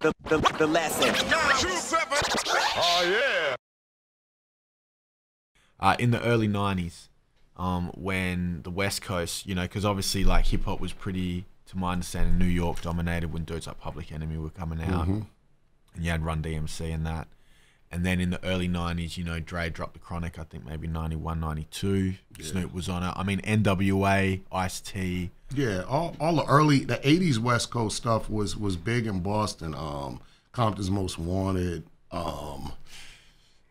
The, the, the lesson. Oh yeah. uh, in the early 90s um, when the West Coast, you know, because obviously like hip hop was pretty, to my understanding, New York dominated when dudes like Public Enemy were coming out, and you had Run DMC and that. And then in the early 90s, you know, Dre dropped the Chronic, I think maybe 91, 92. Snoop was on it. I mean, NWA, Ice T. Yeah, all, all the early the '80s West Coast stuff was was big in Boston. Um, Compton's Most Wanted. Um,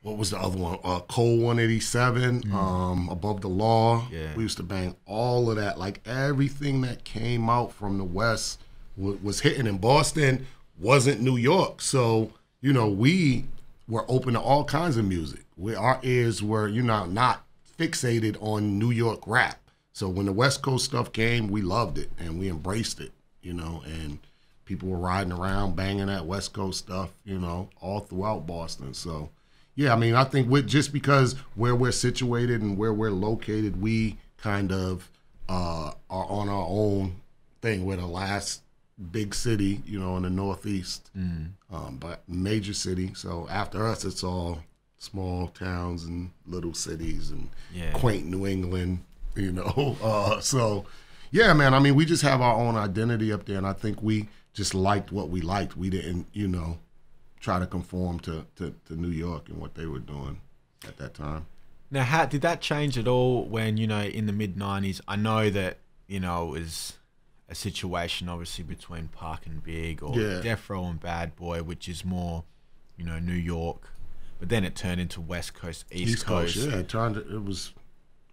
what was the other one? Uh, Cold 187. Um, Above the Law. Yeah. we used to bang all of that. Like everything that came out from the West w- was hitting in Boston. Wasn't New York, so you know we were open to all kinds of music. We our ears were you know not fixated on New York rap. So when the West Coast stuff came, we loved it and we embraced it, you know, and people were riding around banging that West Coast stuff, you know, all throughout Boston. So yeah, I mean, I think with just because where we're situated and where we're located, we kind of uh, are on our own thing. We're the last big city, you know, in the Northeast, um, but major city. So after us, it's all small towns and little cities and Yeah. quaint New England, you know. Uh, so yeah, man. I mean, we just have our own identity up there, and I think we just liked what we liked. We didn't, you know, try to conform to, to, to New York and what they were doing at that time. Now, how did that change at all when you know in the mid '90s? I know that you know it was a situation obviously between Pac and Big, or Yeah. Death Row and Bad Boy, which is more you know New York, but then it turned into West Coast, East, Coast. yeah. It turned. It was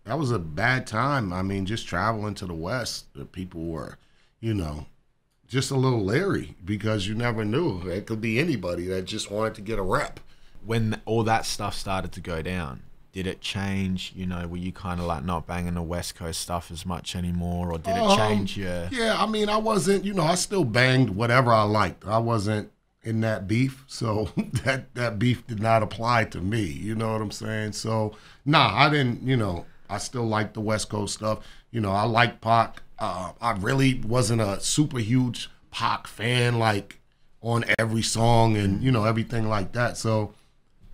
that was a bad time. I mean, just traveling to the West, the people were, you know, just a little leery because you never knew it could be anybody that just wanted to get a rep. When all that stuff started to go down, did it change? You know, were you kind of like not banging the West Coast stuff as much anymore, or did it Um, change your? Yeah, I mean, I wasn't, you know, I still banged whatever I liked. I wasn't in that beef, so that that beef did not apply to me. You know what I'm saying? So, nah, I didn't. You know, I still like the West Coast stuff. You know, I like Pac. Uh, I really wasn't a super huge Pac fan, like on every song and you know everything like that. So,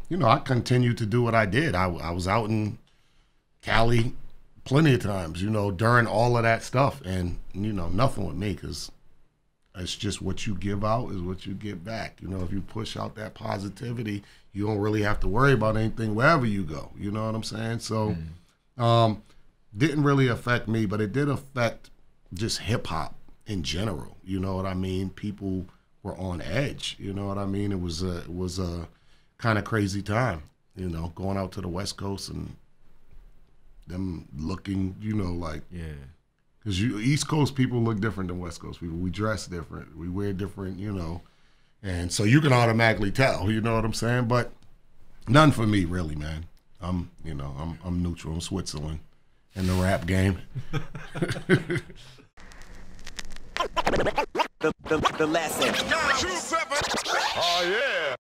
you know, I continued to do what I did. I, I was out in Cali plenty of times, you know, during all of that stuff. And, you know, nothing with me because it's just what you give out is what you get back. You know, if you push out that positivity, you don't really have to worry about anything wherever you go. You know what I'm saying? So, um, didn't really affect me, but it did affect just hip hop in general. You know what I mean? People were on edge. You know what I mean? It was a it was a kind of crazy time. You know, going out to the West Coast and them looking, you know, like Yeah. because you East Coast people look different than West Coast people. We dress different. We wear different, you know, and so you can automatically tell. You know what I'm saying? But none for me, really, man. I'm, you know, I'm I'm neutral. I'm Switzerland in the rap game. The, the, the lesson. Oh yeah.